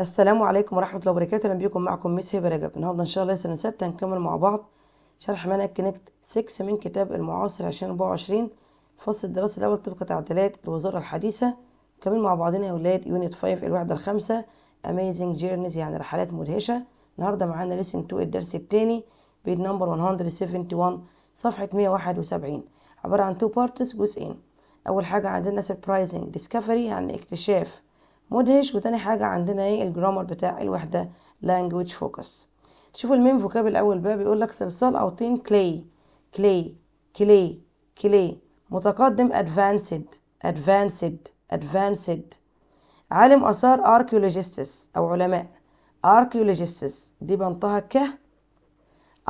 السلام عليكم ورحمة الله وبركاته. أهلا بيكم معكم Miss هبة رجب. النهاردة إن شاء الله سنة ستة هنكمل مع بعض. شرح منهج Connect 6 من كتاب المعاصر 2024 الفصل الدراسي الأول طبق تعديلات الوزارة الحديثة. كمان مع بعضنا يا أولاد. Unit 5 الوحدة الخامسة. Amazing Journeys يعني رحلات مدهشة. النهاردة معانا Lesson 2 الدرس التاني page number 171 صفحة 171 عبارة عن 2 parts جزئين. أول حاجة عندنا surprising discovery يعني اكتشاف. مدهش وتاني حاجة عندنا إيه؟ الجرامر بتاع الوحدة language focus. شوفوا المين فوكاب الأول بقى بيقول لك صلصال أو طين clay clay clay clay. متقدم advanced advanced advanced. عالم آثار archaeologists أو علماء. archaeologists دي بنطها ك.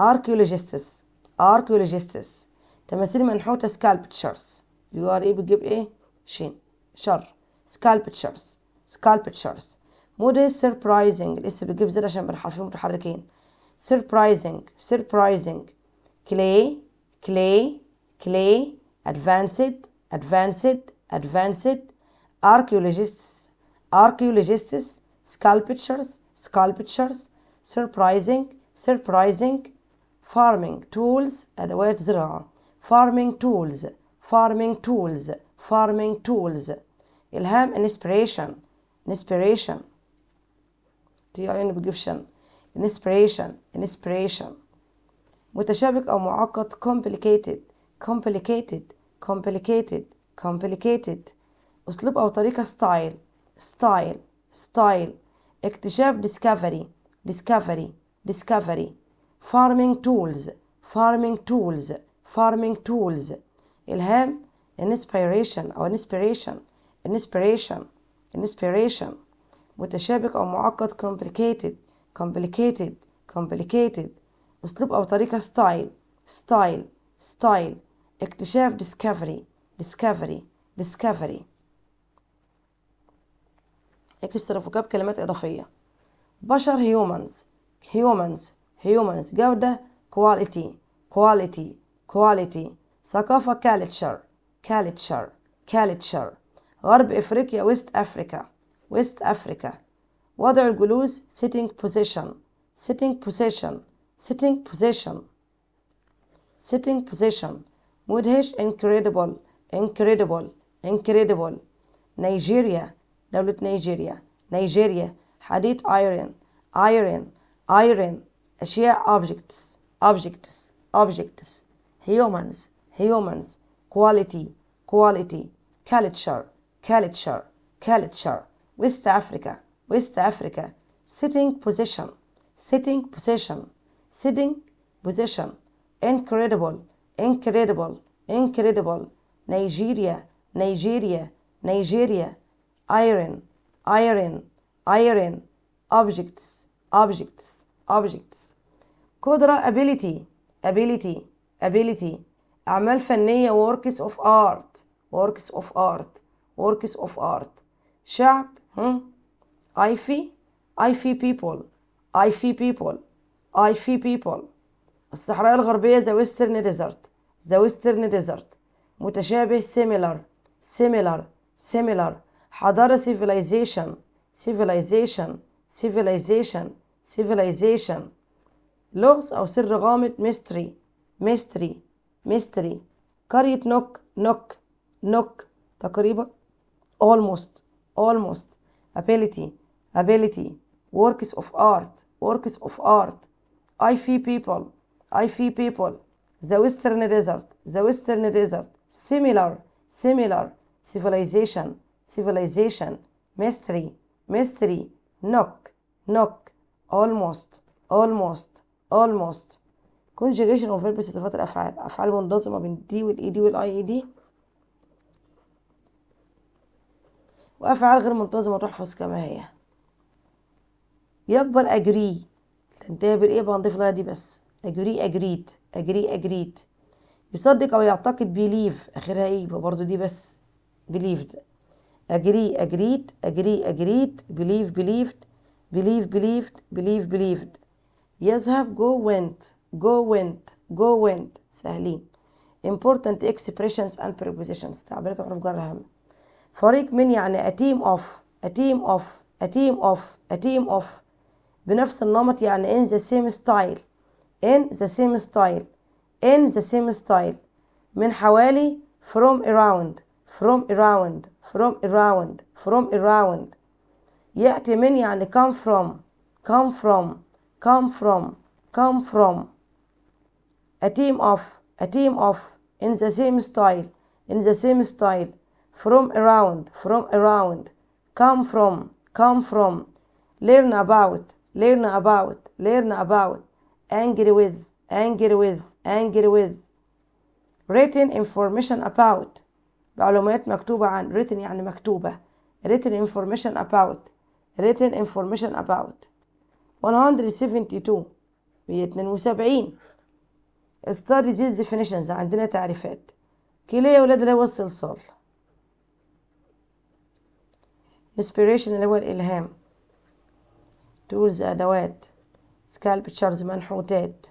archaeologists archaeologists. تماثيل منحوتة sculptures يو إيه؟ بتجيب إيه؟ شين. شر. sculptures sculptures موديل surprising لسه بتجيب زر عشان بالحرفين متحركين surprising surprising clay clay clay advanced advanced advanced archaeologists archaeologists sculptures sculptures surprising surprising farming tools أدوات زراعة farming tools farming tools farming tools إلهام inspiration Inspiration تي عين بجيبشن inspiration inspiration متشابك أو معقد complicated complicated complicated complicated أسلوب أو طريقة style style style اكتشاف discovery discovery discovery farming tools farming tools farming tools إلهام inspiration أو inspiration inspiration inspiration متشابك أو معقد complicated complicated complicated أسلوب أو طريقة style style style اكتشاف discovery discovery discovery اكسر فكاب كلمات إضافية بشر humans humans humans جودة quality quality quality ثقافة culture culture culture غرب افريقيا ويست افريكا ويست افريكا وضع الجلوس sitting position sitting position sitting position sitting position مدهش incredible incredible incredible نيجيريا دولة نيجيريا نيجيريا حديد iron iron iron أشياء objects objects objects humans humans quality quality culture culture culture West Africa West Africa sitting position sitting position sitting position incredible incredible incredible Nigeria Nigeria Nigeria iron iron iron objects objects objects قدرة ability ability ability أعمال فنية works of art works of art Works of art شعب I feel people feel people feel people الصحراء الغربية the western desert the western desert متشابه similar similar similar حضارة civilization civilization civilization civilization لغز أو سر غامض mystery mystery mystery قرية نوك نوك نوك تقريبا almost almost ability ability works of art works of art I feel people I feel people the western desert the western desert similar similar civilization civilization mystery mystery knock knock almost almost almost conjugation of verbs صفات الأفعال أفعال منتظمة بين دي والإي دي والآي إي دي وأفعال غير منتظمة تحفظ كما هي. يقبل أجري. تنتهي بالإيه بنضيف لها دي بس؟ أجري أجريت أجري أجريت. يصدق أو يعتقد بيليف آخرها إيه؟ يبقى برضه دي بس. believed. أجري أجريت أجري أجريت. believe believed. believe believed. believe believed. يذهب. go went. go went. go went. سهلين. important expressions and prepositions. تعبيرات وحروف جر هامة فريق من يعني a team of a team of a team of a team of بنفس النمط يعني in the same style in the same style in the same style من حوالي from around from around from around from around يأتي من يعني come from come from come from come from a team of a team of in the same style in the same style from around from around come from come from learn about learn about learn about angry with angry with angry with written information about معلومات مكتوبة عن written يعني مكتوبة written information about written information about 172 172 study these definitions عندنا تعريفات كلية يا ولاد اللي هو الصلصال inspiration اللي هو الإلهام. Tools أدوات. Sculptures منحوتات.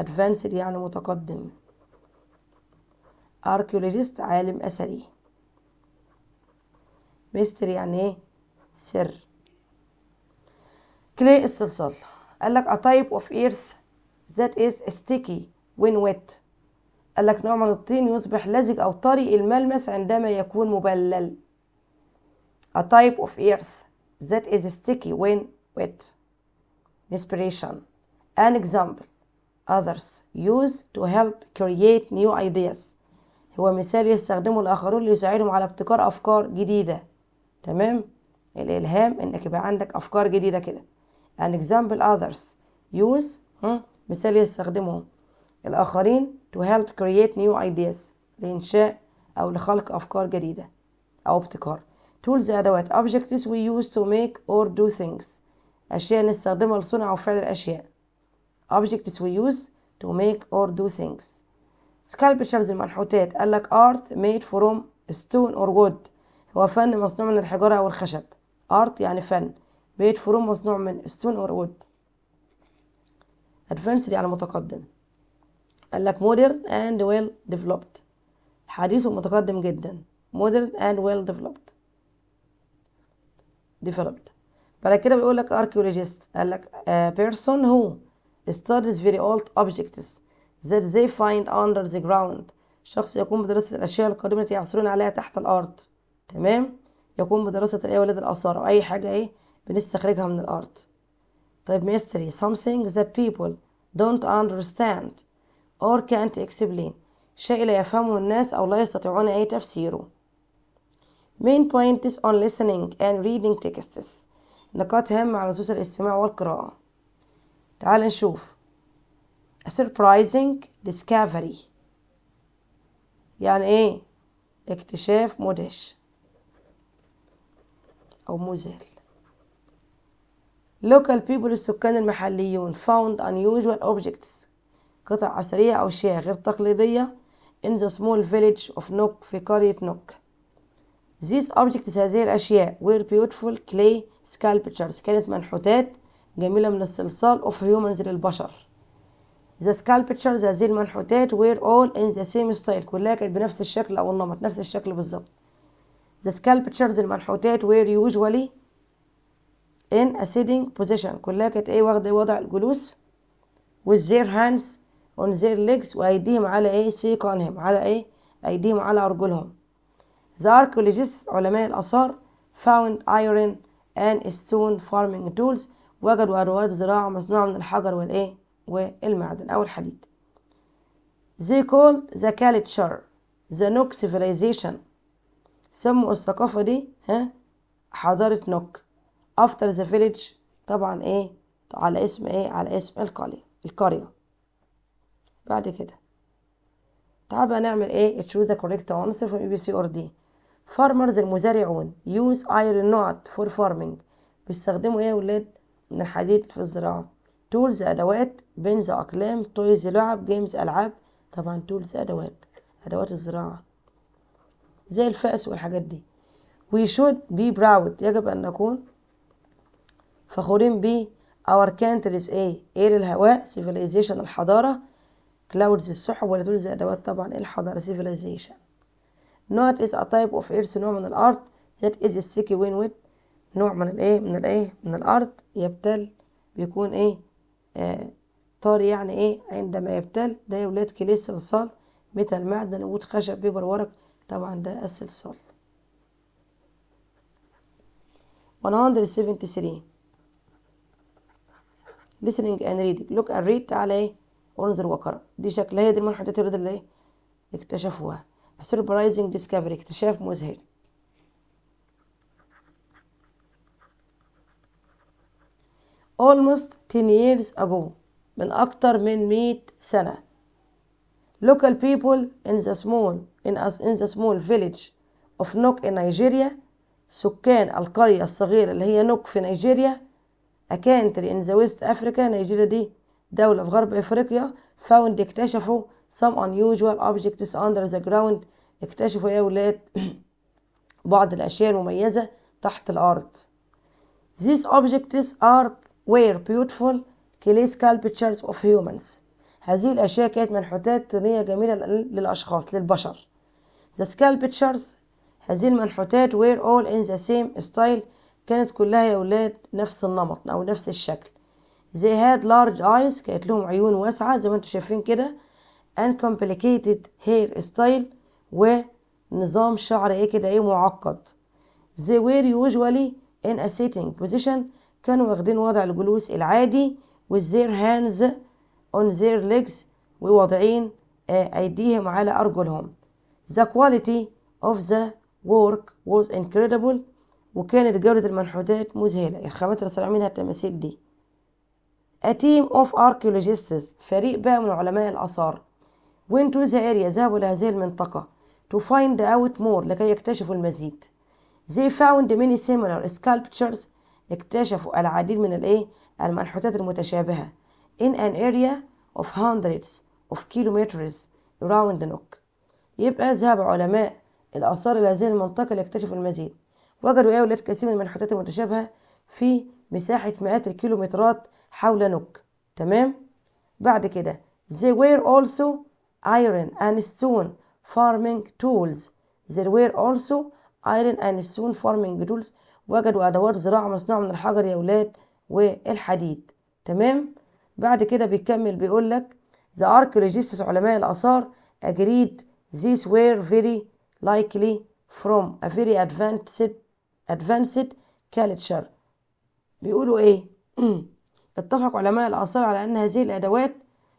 Advanced يعني متقدم. Archaeologist عالم أثري. Mystery يعني إيه؟ سر. Clay الصلصال. قال لك a type of earth that is sticky when wet. قال لك نوع من الطين يصبح لزج أو طري الملمس عندما يكون مبلل. A type of earth that is sticky when wet. Inspiration. An example. Others use to help create new ideas. هو مثال يستخدمه الآخرون ليساعدهم على ابتكار أفكار جديدة. تمام؟ الإلهام إنك يبقى عندك أفكار جديدة كده. An example others use؟ مثال يستخدمه الآخرين to help create new ideas لإنشاء أو لخلق أفكار جديدة أو ابتكار. Tools أدوات objects we use to make or do things أشياء نستخدمها لصنع أو فعل الأشياء objects we use to make or do things sculptures المنحوتات قال لك art made from stone or wood هو فن مصنوع من الحجارة أو الخشب art يعني فن made from مصنوع من stone or wood advanced يعني متقدم قال لك modern and well developed حديث ومتقدم جدا modern and well developed developed. بعد كده بيقول لك archaeologist. قال لك a person who studies very old objects that they find under the ground. شخص يقوم بدراسة الأشياء القديمة التي يعثرون عليها تحت الأرض. تمام؟ يقوم بدراسة الإيه ولاد الآثار أو أي حاجة إيه بنستخرجها من الأرض. طيب mystery. Something that people don't understand or can't explain. شيء لا يفهمه الناس أو لا يستطيعون أي تفسيره. Main points on listening and reading texts. نقاط هامة على نصوص الاستماع والقراءة. تعال نشوف. A surprising discovery. يعني إيه؟ اكتشاف مدهش. أو مذهل. Local people السكان المحليون found unusual objects. قطع أثرية أو أشياء غير تقليدية in the small village of نوك في قرية نوك these objects هذه الأشياء were beautiful clay sculptures كانت منحوتات جميلة من الصلصال of humans للبشر the sculptures هذه المنحوتات were all in the same style. كلها كانت بنفس الشكل أو النمط نفس الشكل بالظبط the sculptures المنحوتات were usually in a sitting position. كلها كانت إيه واخدة وضع الجلوس with their hands on their legs وأيديهم على إيه سيقانهم على إيه أيديهم على أرجلهم. The archaeologists علماء الآثار found iron and stone farming tools. وجدوا أدوات زراعة مصنوعة من الحجر والإيه؟ والمعدن أو الحديد. They called the culture the Nook civilization. سموا الثقافة دي ها؟ حضارة نوك after the village طبعا إيه؟ على اسم إيه؟ على اسم القرية القرية. بعد كده تعال بقى نعمل إيه؟ Choose the correct answer from A B C or D. farmers المزارعون use iron not for farming. بيستخدموا إيه يا ولاد؟ من الحديد في الزراعة. Tools أدوات بنز أقلام toys لعب جيمز ألعاب. طبعا tools أدوات. أدوات الزراعة. زي الفأس والحاجات دي. We should be proud. يجب أن نكون فخورين ب our country's إيه؟ إيه الهواء civilization الحضارة. Clouds السحب ولا tools أدوات. طبعا إيه الحضارة؟ civilization. Not is a type of earth نوع من الأرض. That is sticky when wet نوع من الايه من الايه من الأرض. يبتل بيكون إيه؟ آه طري يعني إيه؟ عندما يبتل. ده يا ولاد كلية صلصال مثل معدن وود خشب بيبر ورق؟ طبعا ده الصلصال. 173 listening and reading. Look and read تعالى إيه؟ وانظر وقرأ. دي شكلها دي الرياضية اللي إيه؟ اكتشفوها. Surprising discovery اكتشاف مذهل almost 10 years ago من أكتر من 100 سنة local people in the small in, a, in the small village of Nok in Nigeria سكان القرية الصغيرة اللي هي نوك في نيجيريا a country in the West Africa نيجيريا دي دولة في غرب أفريقيا found اكتشفوا some unusual objects under the ground. اكتشفوا يا ولاد بعض الأشياء المميزة تحت الأرض. These objects are were beautiful clay sculptures of humans. هذه الأشياء كانت منحوتات طينية جميلة للأشخاص للبشر. The sculptures هذه المنحوتات were all in the same style. كانت كلها يا ولاد نفس النمط أو نفس الشكل. They had large eyes كانت لهم عيون واسعة زي ما أنتم شايفين كده. And complicated hair style ونظام شعر إيه كده إيه معقد. They were usually in a sitting position كانوا واخدين وضع الجلوس العادي with their hands on their legs وواضعين أيديهم على أرجلهم. The quality of the work was incredible وكانت جودة المنحوتات مذهلة. الخامات اللي صنعوا منها التماثيل دي. A team of archaeologists فريق بقى من علماء الآثار. Went to the area ذهبوا لهذه المنطقة؟ To find out more لكي يكتشفوا المزيد. They found many similar sculptures اكتشفوا العديد من الإيه؟ المنحوتات المتشابهة. In an area of hundreds of kilometers around Nook. يبقى ذهب علماء الآثار إلى هذه المنطقة ليكتشفوا المزيد. وجدوا إيه ولاد كثير من المنحوتات المتشابهة في مساحة مئات الكيلومترات حول نوك. تمام؟ بعد كده they were also iron and stone farming tools there were also iron and stone farming tools وجدوا أدوات زراعة مصنوعة من الحجر يا ولاد والحديد تمام بعد كده بيكمل بيقول لك the archaeologists علماء الآثار agreed these were very likely from a very advanced advanced culture بيقولوا إيه اتفق علماء الآثار على أن هذه الأدوات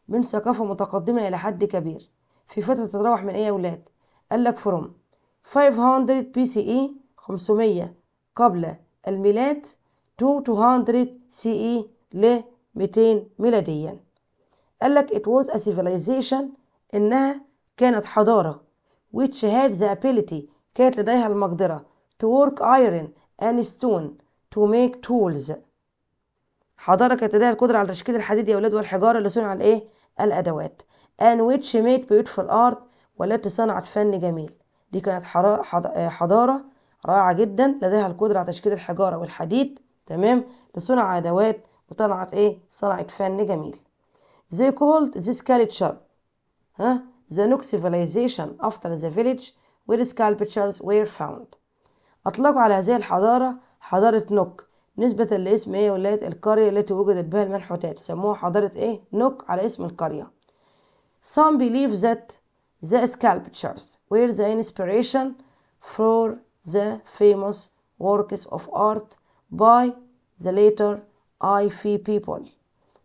من ثقافة متقدمة إلى حد كبير. في فترة تتراوح من إيه يا ولاد؟ قال لك from 500 BCE 500 قبل الميلاد to 200 CE ل 200 ميلاديا. قال لك it was a civilization إنها كانت حضارة which had the ability كانت لديها المقدرة to work iron and stone to make tools. حضارة كانت لديها القدرة على تشكيل الحديد يا ولاد والحجارة اللي صنع الإيه؟ الأدوات. And which made beautiful art والتي صنعت فن جميل. دي كانت حضارة رائعة جدا لديها القدرة على تشكيل الحجارة والحديد تمام؟ لصنع أدوات وطلعت إيه؟ صنعت فن جميل. They called this culture ها؟ The Nook civilization after the village where sculptures were found. أطلقوا على هذه الحضارة حضارة نوك. نسبة لاسم إيه ولاد القرية التي وجدت بها المنحوتات سموها حضارة إيه نوك على اسم القرية. Some believe that the sculptures were the inspiration for the famous works of art by the later Ifi people.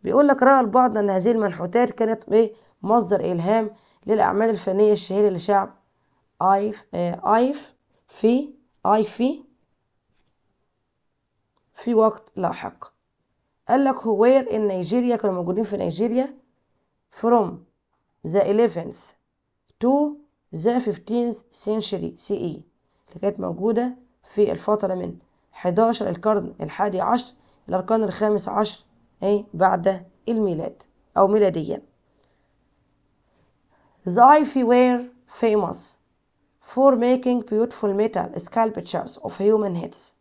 بيقول لك رأى البعض أن هذه المنحوتات كانت إيه مصدر إلهام للأعمال الفنية الشهيرة لشعب آيف آه آيف في آيفي في وقت لاحق. قال لك هو وير ان نيجيريا كانوا موجودين في نيجيريا from the 11th to the 15th century CE اللي كانت موجودة في الفترة من 11 القرن الحادي عشر إلى القرن الخامس عشر أي بعد الميلاد أو ميلاديا. The Ifi were famous for making beautiful metal sculptures of human heads.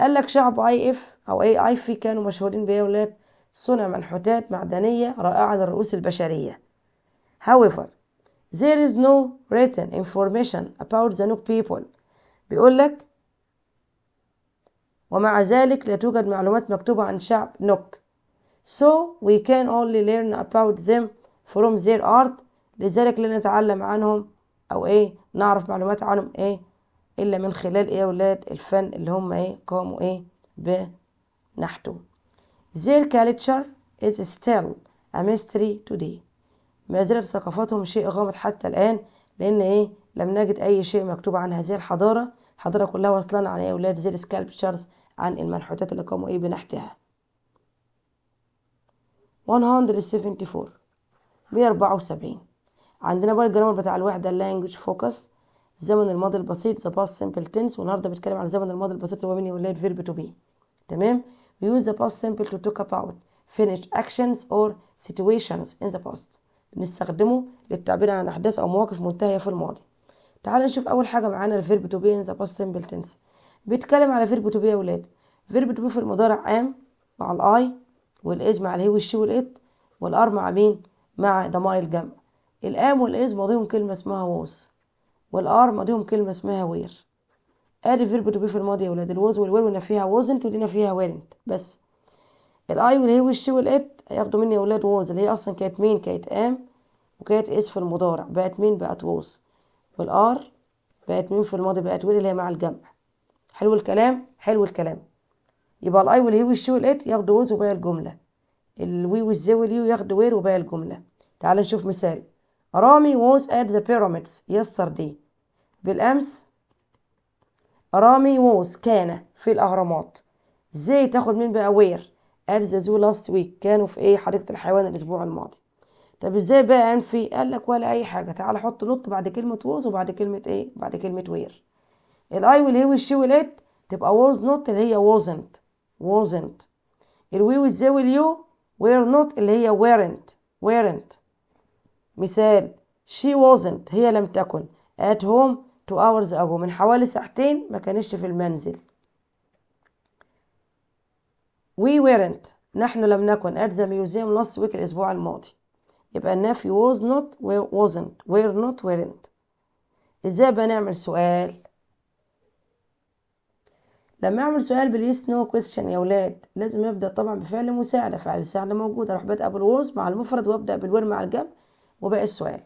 قال لك شعب آي إف أو إي آي في كانوا مشهورين بيه ولاد صنع منحوتات معدنية رائعة للرؤوس البشرية. However there is no written information about the Nook people. بيقول لك ومع ذلك لا توجد معلومات مكتوبة عن شعب نوك. So we can only learn about them from their art. لذلك لا نتعلم عنهم أو إيه نعرف معلومات عنهم إيه. إلا من خلال إيه يا ولاد؟ الفن اللي هم إيه؟ قاموا إيه؟ بنحته. Their culture is still a mystery today. ما زالت ثقافتهم شيء غامض حتى الآن لأن إيه؟ لم نجد أي شيء مكتوب عن هذه الحضارة. الحضارة كلها وصلنا عن إيه يا أولاد زي ال sculptures عن المنحوتات اللي قاموا إيه؟ بنحتها. 174 174 عندنا بقى ال grammar بتاع الوحدة ال language focus الزمن الماضي البسيط the past simple tense. والنهارده بنتكلم على الزمن الماضي البسيط اللي هو مين يا ولاد verb to be. تمام؟ We use the past simple to talk about finished actions or situations in the past. بنستخدمه للتعبير عن أحداث أو مواقف منتهية في الماضي. تعال نشوف أول حاجة معانا ال verb to be in the past simple tense. بيتكلم على verb to be يا ولاد. verb to be في المضارع عام am مع ال I وال is مع الهي والشي والإت والآر مع مين؟ مع ضمائر الجمع. ال am وال is ماضيهم كلمة اسمها was. وال are ماضيهم كلمة اسمها were. ادي verb to be في الماضي يا ولاد. ال was وال were وهنا فيها wasn't ودينا فيها weren't. بس. الاي والهي والشي والات هياخدوا مني يا ولاد ووز اللي هي أصلا كانت مين كانت am وكانت is في المضارع. بقت مين بقت was وال are بقت مين في الماضي بقت were اللي هي مع الجمع. حلو الكلام؟ حلو الكلام. يبقى الاي والهي والشي والات ياخدوا ووز وباقي الجملة. ال we وال they وال you ياخدوا were وباقي الجملة. تعال نشوف مثال. رامي was at the pyramids yesterday. بالأمس رامي was كان في الأهرامات. they تاخد مين بقى were؟ at the zoo last week كانوا في إيه؟ حديقة الحيوان الأسبوع الماضي. طب إزاي بقى أنفي؟ قال لك ولا أي حاجة. تعال حط not بعد كلمة was وبعد كلمة إيه؟ بعد كلمة were. الأي والهي والشي والإت تبقى was not اللي هي wasn't. wasn't. الوي والزي واليو were not اللي هي weren't. weren't. مثال she wasn't. هي لم تكن. At home two hours ago. من حوالي ساعتين ما كانش في المنزل. We weren't. نحن لم نكن at the museum last week الأسبوع الماضي. يبقى النفي was not wasn't were not weren't. إزاي بقى نعمل سؤال؟ لما أعمل سؤال بال yes no question يا ولاد لازم أبدأ طبعا بفعل مساعدة. فعل مساعده موجود. أروح بادئه بال was مع المفرد وأبدأ بال were مع الجمع وباقي السؤال.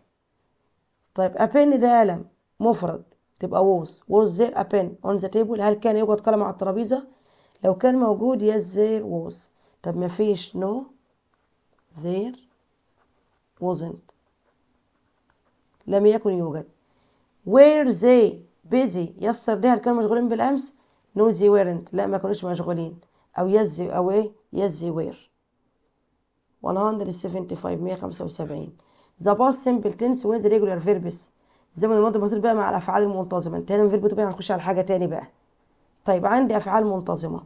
طيب ابن ده قلم مفرد. تبقى ووز ووز there a pen on the table هل كان يوجد قلم على الترابيزة لو كان موجود yes there was طب ما فيش no there wasn't لم يكن يوجد were they busy yesterday هل كانوا مشغولين بالأمس no they weren't لا ما كانوش مشغولين أو yes they أو إيه yes they were 175 175 the past simple tense with regular verbs الزمن الماضي البسيط بقى مع الأفعال المنتظمة. انت هنا من verb to هنخش على حاجة تاني بقى. طيب عندي أفعال منتظمة.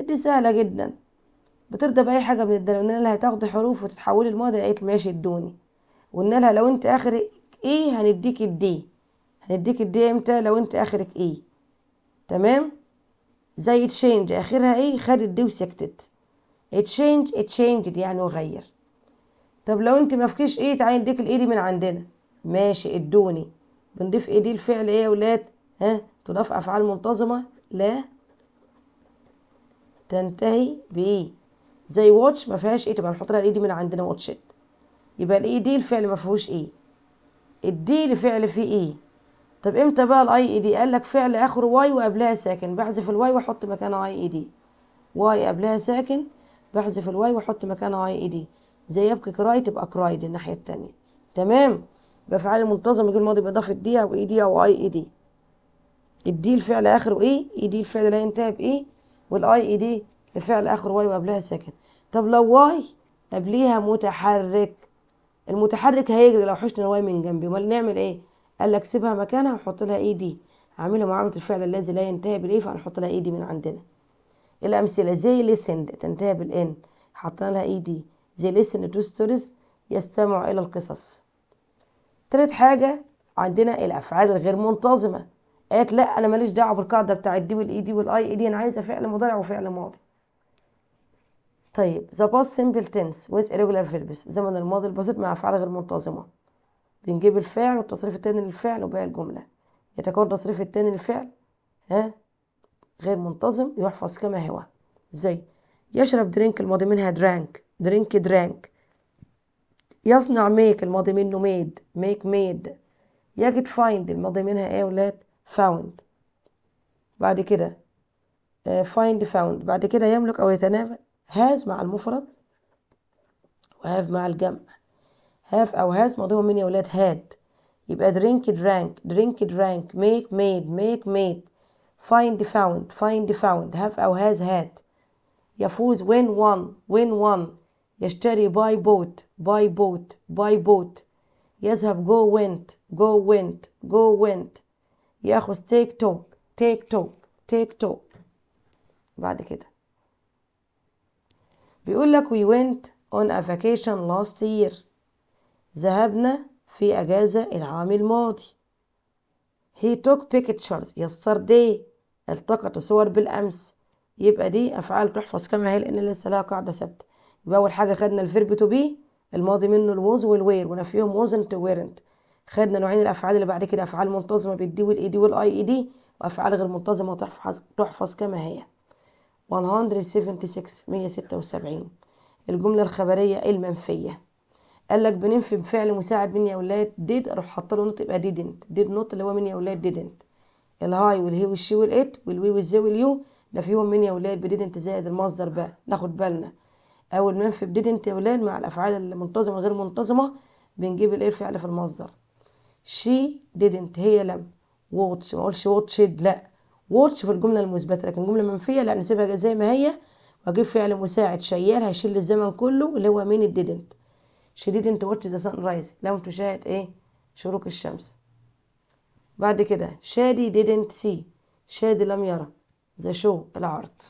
دي سهلة جدا. بترضى بأي حاجة من الدال قلنا لها حروف وتتحولي الماضي قالت ماشي ادوني قلنا لها لو أنت آخرك e هنديك ال d هنديك ال d إمتى؟ لو أنت آخرك e تمام؟ زي تشينج آخرها إيه خدت دي وسكتت. تشينج تشينج يعني وغير. طب لو أنت ما فيكيش إيه تعالي نديك الايه دي من عندنا. ماشي ادوني. بنضيف إيه دي الفعل إيه يا ولاد؟ ها؟ تضاف افعال منتظمة؟ لا. تنتهي بايه زي واتش ما فيهاش إيه تبقى نحط لها الايه دي من عندنا واتشت يبقى الايه دي الفعل ما فيهوش إيه الدي لفعل فيه إيه طب إمتى بقى ال ied قال لك فعل اخره y وقبلها ساكن. بحذف ال y وأحط مكانها ied y قبلها ساكن. بحذف ال y وأحط مكانها ied زي يبقى cry تبقى cried الناحية التانية. تمام؟ بفعل المنتظم يجي الماضي بإضافة d أو ed أو ied. ال d الفعل آخره e ed الفعل لا ينتهي ب e وال ied الفعل آخره y وقبلها ساكن. طب لو y قبليها متحرك المتحرك هيجري لو حشنا y من جنبي أمال نعمل إيه؟ قال لك سيبها مكانها ونحط لها ed. عاملها معامله الفعل الذي لا ينتهي بال e فهنحط لها ed من عندنا. الامثله زي listened تنتهي بال n. حطينا لها ed. زي listen to stories يستمع إلى القصص. تالت حاجة عندنا الأفعال الغير منتظمة. قالت لا أنا ماليش دعوة بالقاعدة بتاع ال d وال ed وال ied أنا عايزة فعل مضارع وفعل ماضي. طيب the past simple tense with irregular verbs. زمن الماضي البسيط مع أفعال غير منتظمة. بنجيب الفعل والتصريف التاني للفعل وباقي الجملة. يتكون التصريف التاني للفعل ها؟ غير منتظم يحفظ كما هو. زي يشرب drink الماضي منها drank drink drank يصنع make الماضي منه made make made يجد find الماضي منها إيه يا ولاد؟ found بعد كده find found بعد كده يملك أو يتنافى has مع المفرد و have مع الجمع. have أو has ماضيهم مين يا ولاد؟ had يبقى drink drank drink drank make made. make made. find found. find found. have أو has had. يفوز win won win won يشتري buy bought buy bought buy bought. يذهب go went go went go went ياخذ take took take took take took بعد كده. بيقول لك we went on a vacation last year ذهبنا في أجازة العام الماضي. He took pictures yesterday. التقط صور بالأمس. يبقى دي أفعال تحفظ كما هي لأن لسه لها قاعدة ثابتة. يبقى أول حاجة خدنا ال verb to be الماضي منه ال was وال were ونفيهم wasn't weren't. خدنا نوعين الأفعال اللي بعد كده أفعال منتظمة بال d وال ed وال ied وأفعال غير منتظمة تحفظ تحفظ كما هي. 176 176 الجملة الخبرية المنفية. قال لك بننفي بفعل مساعد مين يا أولاد did أروح حاطة له not يبقى didn't. did not اللي هو مين يا أولاد didn't. الهاي والهي والشي والات والوي والزي واليو ده فيهم من يا أولاد بديدنت زائد المصدر بقى ناخد بالنا. أول منفي ب didn't يا أولاد مع الأفعال المنتظمة غير منتظمة بنجيب الايه الفعل في المصدر. she didn't هي لم. watch ما أقولش watched لا. watch في الجملة المثبتة لكن الجمله المنفيه لا نسيبها زي ما هي. وأجيب فعل مساعد شيال هيشيل الزمن كله اللي هو مين didn't she didn't watch the sunrise لم تشاهد إيه؟ شروق الشمس. بعد كده شادي didn't see شادي لم يرى. the show العرض.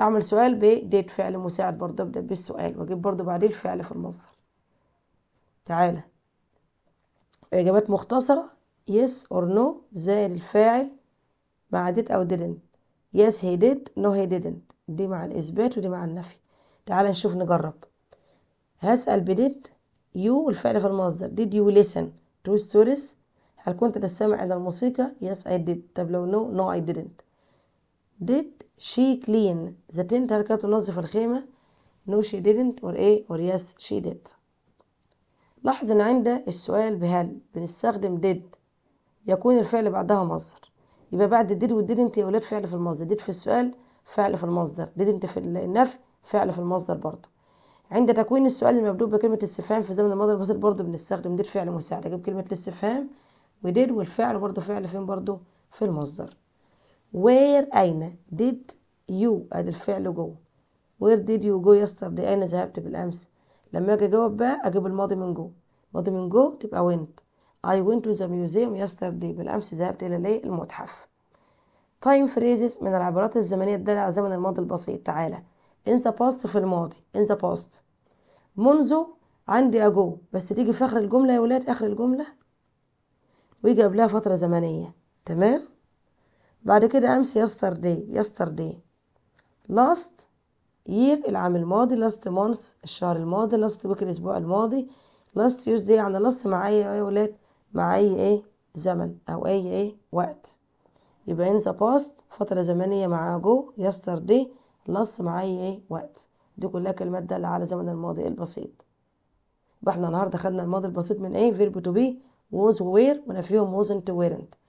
أعمل سؤال ب did فعل مساعد برضه أبدأ بالسؤال وأجيب برضه بعديه الفعل في المصدر. تعالى إجابات مختصرة. Yes or no زائد الفاعل مع did أو didn't. Yes he did no he didn't. دي مع الإثبات ودي مع النفي. تعال نشوف نجرب. هسأل بديد يو والفعل في المصدر. Did you listen to stories هل كنت تستمع إلى الموسيقى؟ Yes I did. طب لو no no I didn't. Did she clean the tent هل كانت تنظف الخيمة no she didn't. Or إيه or yes she did. لاحظ ان عند السؤال بهل. بنستخدم did. يكون الفعل بعدها مصدر. يبقى بعد did و didn't يا ولاد فعل في المصدر. Did في السؤال فعل في المصدر. Didn't في النفي فعل في المصدر برضه. عند تكوين السؤال المبدوء بكلمة استفهام في زمن الماضي البسيط برضه بنستخدم دير فعل مساعد أجيب كلمة الاستفهام وديد والفعل برضه فعل فين برضه؟ في المصدر. Where أين؟ Did you? ادي الفعل جوه where did you go yesterday? أين ذهبت بالأمس؟ لما أجي أجاوب بقى أجيب الماضي من جوه الماضي من جوه تبقى went. I went to the museum yesterday بالأمس ذهبت إلى المتحف. Time phrases من العبارات الزمنية الدالة على زمن الماضي البسيط. تعالى. In the past في الماضي. In the past. منذ عندي أجو بس تيجي في آخر الجملة يا ولاد؟ آخر الجملة؟ ويجي قبلها فترة زمنية. تمام؟ بعد كده أمس yesterday yesterday last year العام الماضي last month الشهر الماضي last week الأسبوع الماضي. Last Tuesday يعني last مع أي يا ولاد مع أي إيه زمن أو أي إيه وقت. يبقى in the past فترة زمنية مع أجو yesterday last مع أي إيه وقت. دي كلها كلمات دالة على زمن الماضي البسيط. يبقى إحنا النهارده خدنا الماضي البسيط من إيه verb to be was و were ونفيهم wasn't weren't.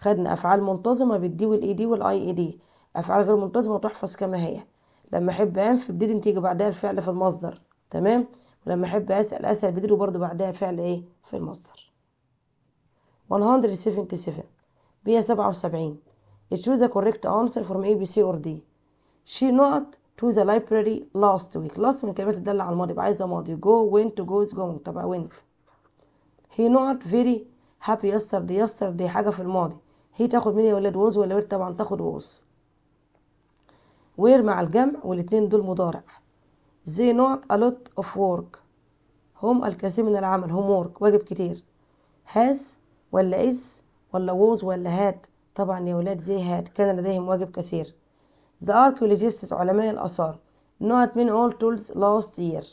خدنا أفعال منتظمة بال d وال ed وال ied أفعال غير منتظمة تحفظ كما هي. لما أحب أنفي ب did تيجي بعدها الفعل في المصدر تمام؟ ولما أحب أسأل أسأل ب did برضه بعدها الفعل إيه؟ في المصدر. 177 177 choose the correct answer from A B C or D. She not to the library last week. Last من الكلمات الدالة على الماضي يبقى عايزة ماضي. Go went goes going. طبعا went. He not very happy yesterday. Yesterday حاجة في الماضي. هي تاخد مين يا ولاد was ولا were طبعا تاخد was were مع الجمع والاتنين دول مضارع. they not a lot of work. هم الكثير من العمل homework واجب كتير. has ولا is ولا was ولا had. طبعا يا ولاد زي had كان لديهم واجب كثير. The archaeologists علماء الآثار. not من all tools last year.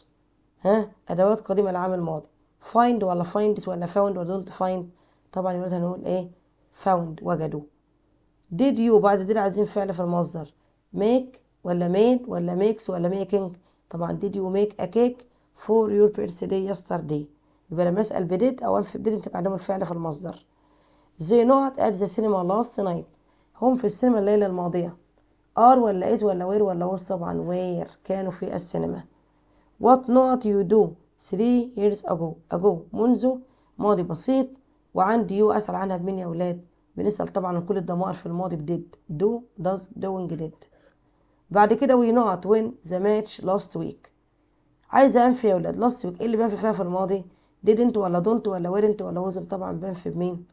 ها؟ أدوات قديمة العام الماضي. find ولا finds ولا found ولا don't find. طبعا يا ولاد هنقول إيه؟ Found وجدوا did you بعد did عايزين فعل في المصدر. Make ولا made ولا makes ولا making. طبعا did you make a cake for your birthday yesterday. يبقى لما أسأل بديد أو انفي بديد تبقى عندهم الفعل في المصدر. They not at the cinema last night. هم في السينما الليلة الماضية. Are ولا is ولا where ولا was طبعا where. كانوا في السينما. What not you do three years ago. Ago منذ ماضي بسيط. وعندي you أسأل عنها بمين يا ولاد؟ بنسأل طبعا عن كل الضمائر في الماضي بديد do does doing did بعد كده we not win the match last week. عايزة أنفي يا ولاد last week إيه اللي بنفي فيها في الماضي؟ Didn't ولا don't ولا weren't ولا wasn't طبعا بنفي بمين؟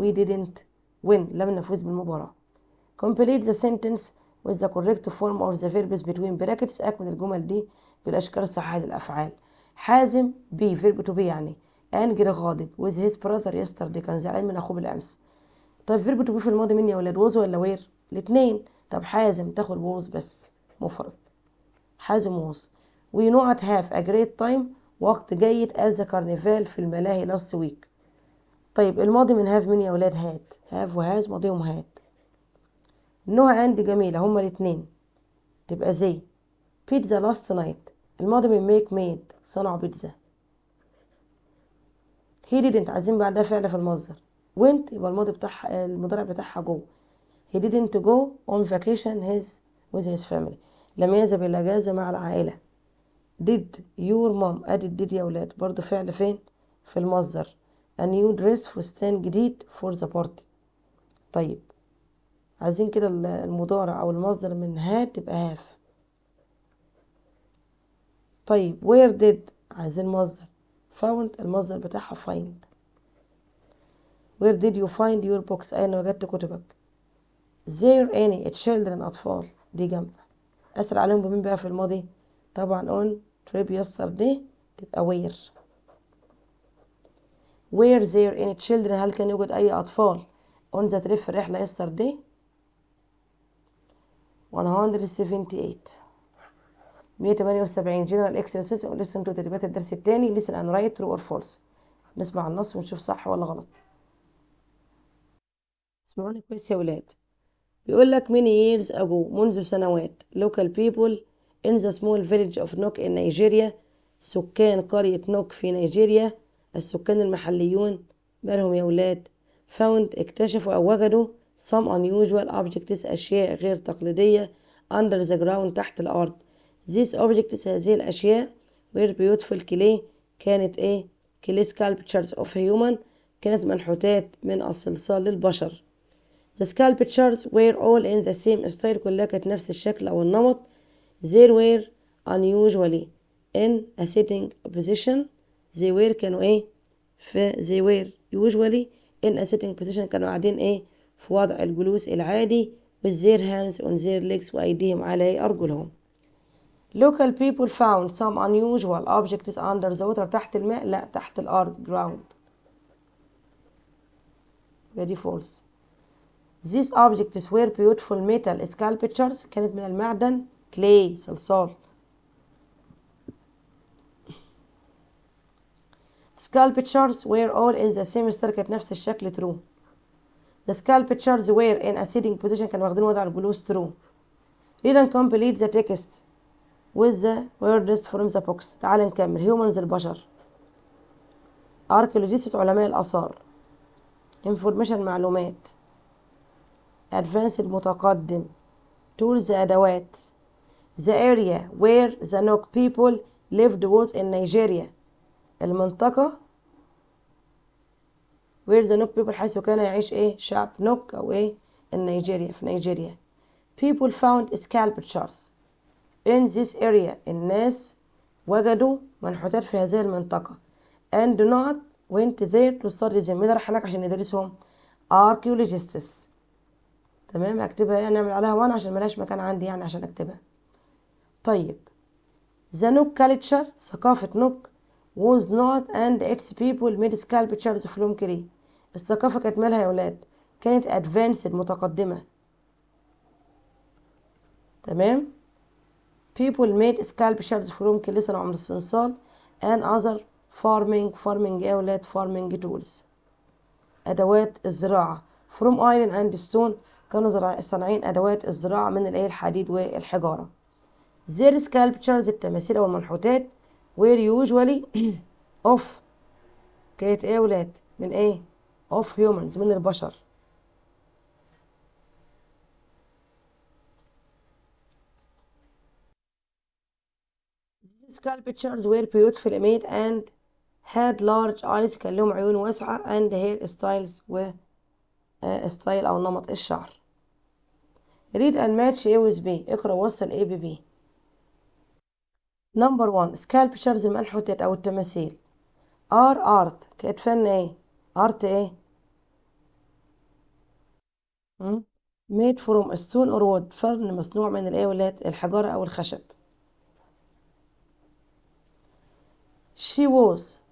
We didn't. Win لم نفوز بالمباراة. Complete the sentence with the correct form of the verbs between brackets. أكمل الجمل دي بالأشكال الصحيحة للأفعال. حازم be verb to be يعني. Angry غاضب with his brother yesterday كان زعلان من أخوه بالأمس. طيب to be في الماضي مين يا ولاد was ولا were الاتنين طب حازم تاخد was بس مفرد حازم was we not have a great time وقت جيد at the carnival في الملاهي last week. طيب الماضي من have مين يا ولاد had. have و has ماضيهم had. نهى and جميلة هما الاتنين تبقى they. pizza last night الماضي من make made صنعوا بيتزا هي didn't عايزين بعدها فعل في المصدر. went يبقى الماضي بتاعها المضارع بتاعها جو he didn't go on vacation his with his family. لم يذهب إلى إجازة مع العائلة. Did your mom أدي did يا ولاد برضو فعل فين؟ في المصدر. A new dress فستان جديد for the party. طيب. عايزين كده المضارع أو المصدر من هات تبقى have. طيب. Where did عايزين مصدر. found المصدر بتاعها find. Where did you find your books أين وجدت كتبك؟ زير اني children أطفال دي جنب. أسأل عليهم بمين بقى في الماضي؟ طبعا on trip يسر دي تبقى وير وير زير اني children? هل كان يوجد أي أطفال on the trip الرحلة يسر دي 178 178 general exercise or listen to تدريبات الدرس الثاني listen and write true or false. نسمع النص ونشوف صح ولا غلط. اسمعوني كويس يا ولاد. بيقول لك many years ago منذ سنوات local people in the small village of Nok in Nigeria سكان قرية نوك في نيجيريا السكان المحليون مالهم يا ولاد found اكتشفوا أو وجدوا some unusual objects أشياء غير تقليدية under the ground تحت الأرض. These objects هذه الأشياء were beautiful clay كانت إيه clay sculptures of human كانت منحوتات من الصلصال للبشر the sculptures were all in the same style كلها كانت نفس الشكل أو النمط they were unusually in a sitting position they were كانوا إيه في they were usually in a sitting position كانوا قاعدين إيه في وضع الجلوس العادي with their hands on their legs وأيديهم على أرجلهم local people found some unusual objects under the water تحت الماء لا تحت الأرض ground very false these objects were beautiful metal sculptures كانت من المعدن clay صلصال sculptures were all in the same style كانت نفس الشكل true the sculptures were in a sitting position كانوا واخدين وضع الجلوس true read and complete the text with the words from the box تعال نكمل humans البشر archaeologists علماء الآثار information معلومات advanced المتقدم tools أدوات the area where the Nok people lived was in Nigeria المنطقة where the Nok people حيث كان يعيش إيه شعب نوك أو إيه النيجيريا في نيجيريا people found sculptures in this area الناس وجدوا منحوتات في هذه المنطقة and not went there to study them. مين راح هناك عشان يدرسهم؟ Archaeologists. تمام؟ أكتبها يعني نعمل عليها وأنا عشان ملهاش مكان عندي يعني عشان أكتبها. طيب. The Nok culture ثقافة نوك was not and its people made sculptures from clay الثقافة كانت مالها يا ولاد؟ كانت advanced متقدمة. تمام؟ People made sculptures from clay صنعوا من الصلصال and other farming farming يا ولاد farming tools. أدوات الزراعة. From iron and stone كانوا صانعين أدوات الزراعة من الإيه الحديد والحجارة. Their sculptures التماثيل أو المنحوتات were usually of كانت إيه يا ولاد من إيه؟ Of humans من البشر These sculptures were beautifully made and had large eyes كان لهم عيون واسعة and hair styles و آه، ستايل أو نمط الشعر read and match A with B اقرأ ووصل A ب B number one sculptures المنحوتات أو التماثيل are art كانت فن إيه art إيه م? made from stone or wood فن مصنوع من ولاد الحجارة أو الخشب she was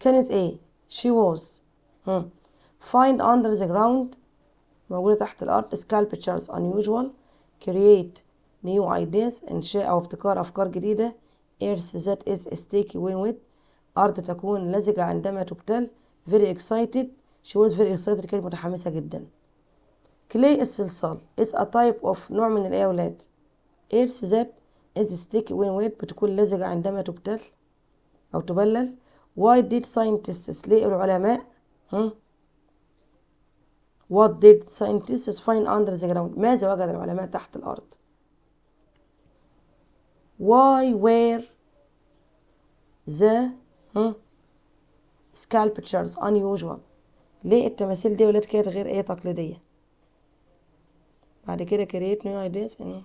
كانت إيه she was هم. find under the ground موجودة تحت الأرض sculptures unusual create new ideas إنشاء أو ابتكار أفكار جديدة earth that is sticky when wet أرض تكون لزجة عندما تبتل very excited she was very excited كانت متحمسة جدا clay الصلصال is a type of نوع من الأولاد earth that is sticky when wet بتكون لزجة عندما تبتل أو تبلل why did scientists ليه العلماء هم؟ what did scientists find under the ground ماذا وجد العلماء تحت الأرض why were the هم؟ sculptures unusual ليه التماثيل دي ولاد كانت غير إيه تقليدية بعد كده create new ideas إن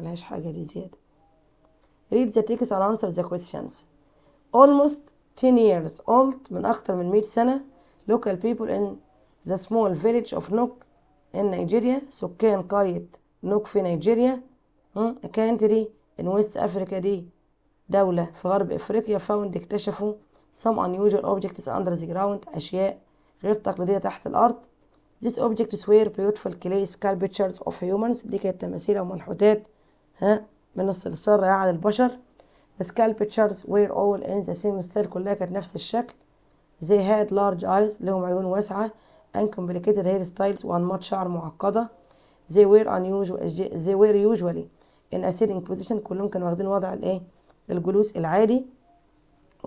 ملهاش حاجة دي زيادة read the text and answer the questions almost 10 years old من أكتر من 100 سنة local people in the small village of Nok in Nigeria سكان قرية نوك في نيجيريا a country in West Africa دي دولة في غرب أفريقيا found اكتشفوا some unusual objects under the ground أشياء غير تقليدية تحت الأرض These objects were beautiful clay sculptures of humans دي كانت تماثيل أو منحوتات ها من الصلصال رائعة للبشر The sculptures were all in the same style كلها كانت نفس الشكل They had large eyes لهم عيون واسعة and complicated hairstyles وأنماط شعر معقدة They were unusual They were usually in a sitting position كلهم كانوا واخدين وضع الايه الجلوس العادي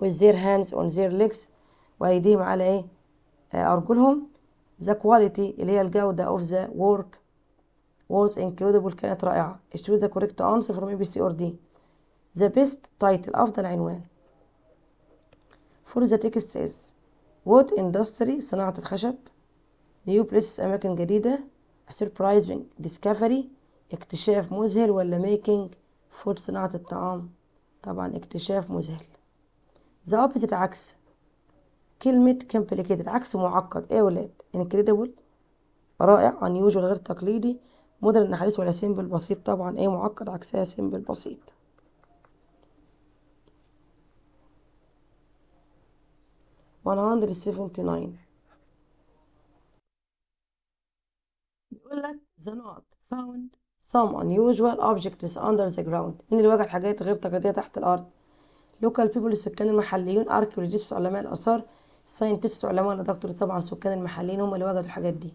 with their hands on their legs وأيديهم على إيه آه، أرجلهم The quality اللي هي الجودة of the work was incredible كانت رائعة choose the correct answer from A, B, C or D The best title أفضل عنوان. For the text is wood industry صناعة الخشب new places أماكن جديدة surprising discovery اكتشاف مذهل ولا making food صناعة الطعام. طبعا اكتشاف مذهل. The opposite عكس. كلمة complicated عكس معقد. إيه ولاد؟ incredible. رائع. unusual. غير تقليدي. modern حديث ولا simple بسيط. طبعا إيه معقد؟ عكسها simple بسيط. 179 بيقول لك they not found some unusual objects under the ground. من الواجهة الحاجات غير تقليدية تحت الأرض. Local people السكان المحليون archaeologists علماء الآثار scientists علماء الدكتور طبعا السكان المحليين هم اللي وجدوا الحاجات دي.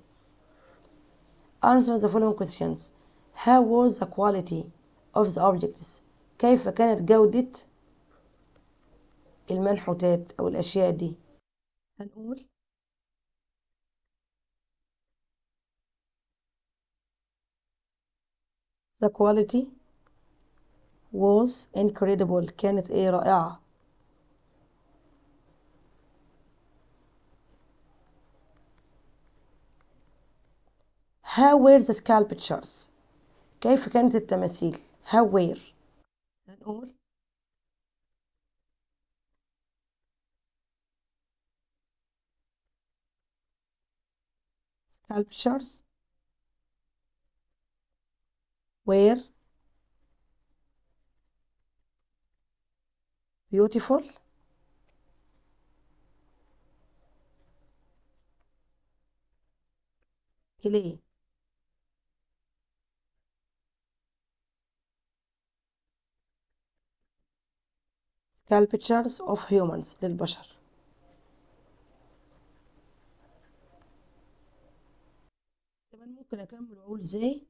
Answer the following questions. How was the quality of the objects? كيف كانت جودة المنحوتات أو الأشياء دي؟ هنقول the quality was incredible كانت إيه رائعة how were the sculptures كيف كانت التماثيل how were هنقول sculptures were beautiful clay sculptures of humans للبشر ممكن أكمل وأقول زي.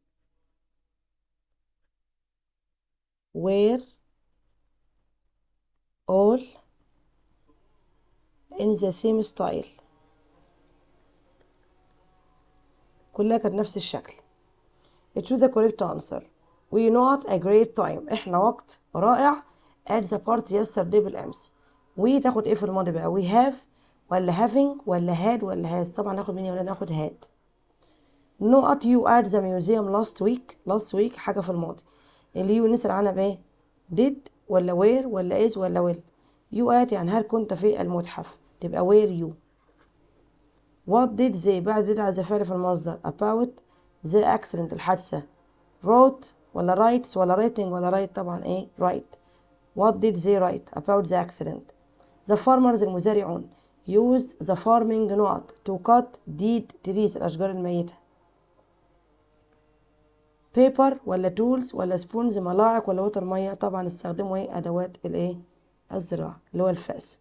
Were all in the same style. كلها كانت نفس الشكل. Was the correct answer we not a great time. إحنا وقت رائع. At the party yesterday بالامس we تاخد إيه في الماضي بقى. We have ولا having ولا had ولا has. طبعا ناخد مين يا ولاد ناخد had. not you at the museum last week last week حاجة في الماضي. اللي you نسأل عنها بإيه؟ did ولا were ولا is ولا will you at يعني هل كنت في المتحف؟ تبقى were you what did they بعد did على فعل في المصدر. about the accident الحادثة. wrote ولا writes ولا writing ولا write طبعا إيه؟ write What did they write about the accident the farmers المزارعون. use the farming نقط to cut dead trees الأشجار الميتة. Paper ولا tools ولا spoons ملاعق ولا water مية طبعا استخدموا إيه أدوات الايه الزراعة اللي هو الفأس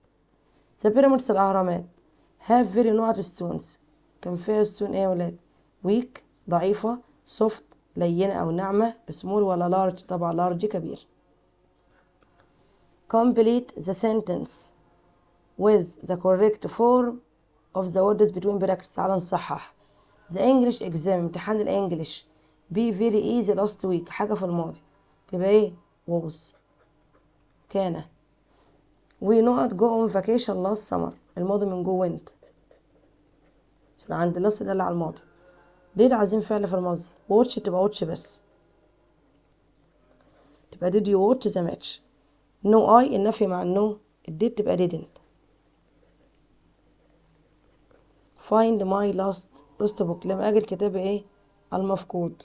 pyramids الأهرامات have very not stones كان فيها stone إيه يا ولاد weak ضعيفة soft لينة أو ناعمة small ولا large طبعا large كبير complete the sentence with the correct form of the words between brackets تعالى نصحح the English exam امتحان ال English be very easy last week. حاجة في الماضي. تبقى إيه؟ was كان. we not go on vacation last summer الماضي من جو went عشان عند last ده اللي على الماضي. ليه عايزين فعل في الماضي. Watch تبقى watch بس. تبقى did you watch the match no I النفي مع no. did تبقى didn't find my last lost book. لما أجي الكتاب إيه؟ المفقود.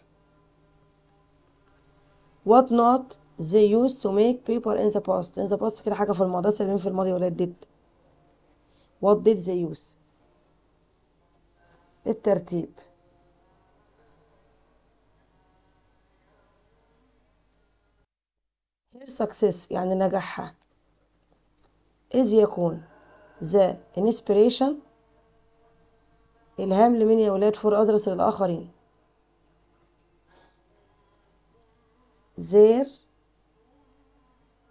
What not they used to make paper in the past in the past كده حاجة في الماضي سألين في الماضي ولا did what did they use الترتيب her success يعني نجاحها إذ يكون the inspiration إلهام لمين يا ولاد for others للآخرين زير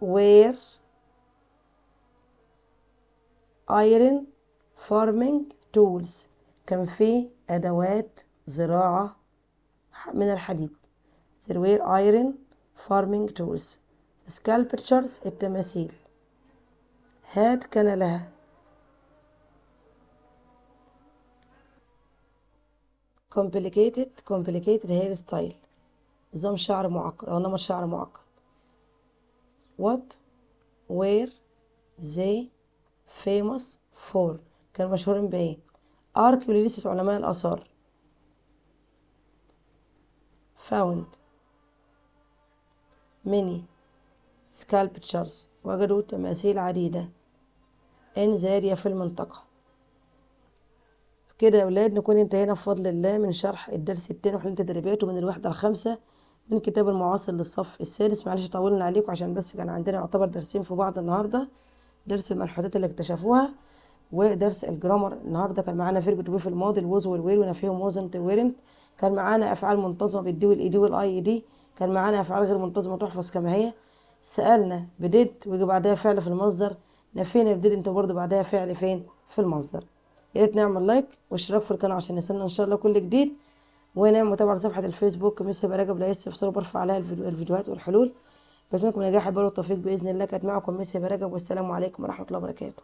were iron farming tools. كان في أدوات زراعة من الحديد. there were iron farming tools. sculptures التماثيل. had كان لها. Complicated complicated hairstyle. نظام شعر معقد أو نمط شعر معقد. What were they famous for. كانوا مشهورين بإيه؟ Archaeologists علماء الآثار. Found. Many. Sculptures. وجدوا تماثيل عديدة. the area في المنطقة. كده يا ولاد نكون انتهينا بفضل الله من شرح الدرس التاني وحلين تدريباته من الوحدة الخامسة من كتاب المعاصر للصف السادس معلش طولنا عليكم عشان بس كان عندنا يعتبر درسين في بعض النهاردة. درس المنحوتات اللي اكتشفوها ودرس ال grammar. النهارده كان معانا verb to في الماضي ال was وال were ونفيهم wasn't weren't. كان معانا أفعال منتظمة بال d وال ed وال ied كان معانا أفعال غير منتظمة تحفظ كما هي. سألنا ب did ويجي بعدها فعل في المصدر. نفينا بديد انت برضه بعدها فعل فين؟ في المصدر. يا ريت نعمل لايك واشتراك في القناة عشان يصلنا إن شاء الله كل جديد. ونعمل متابعة لصفحة الفيسبوك مس هبه رجب لا استفسار برفع عليها الفيديوهات والحلول. بتمنى لكم نجاح البر والتوفيق بإذن الله. كانت معكم مس هبه رجب والسلام عليكم ورحمة الله وبركاته.